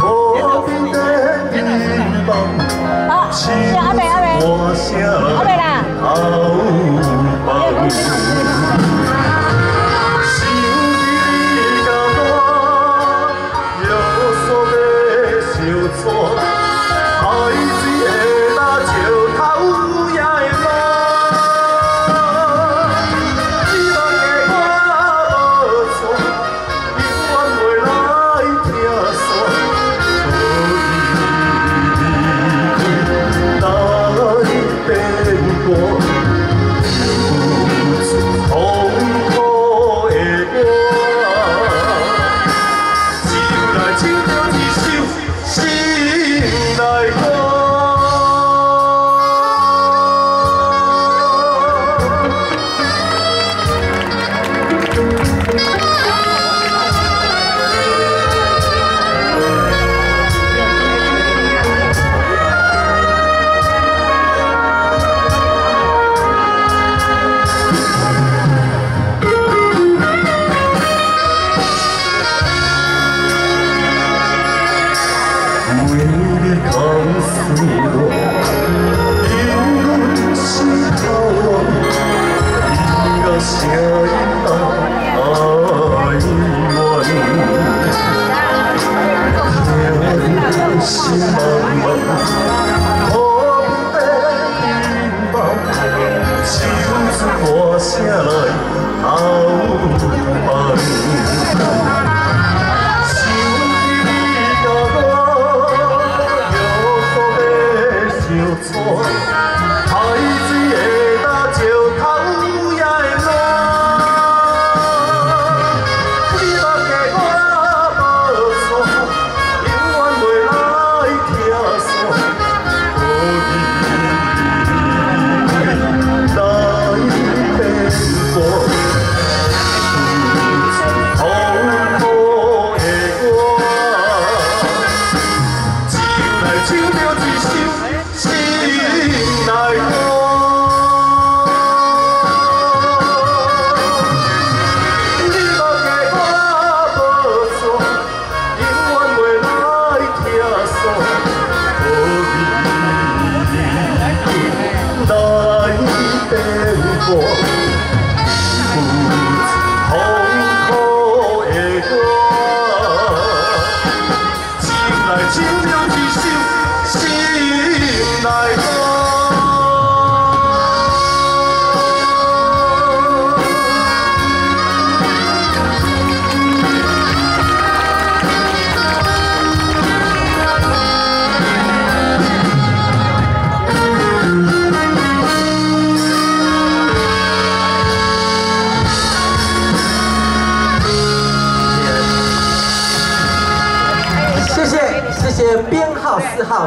国兵的臂膀轻松滑向 toy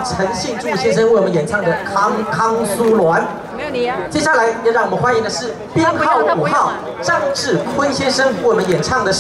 陈信柱先生为我们演唱的《康康苏鸾》，没有你啊。接下来要让我们欢迎的是编号五号张志坤先生为我们演唱的是。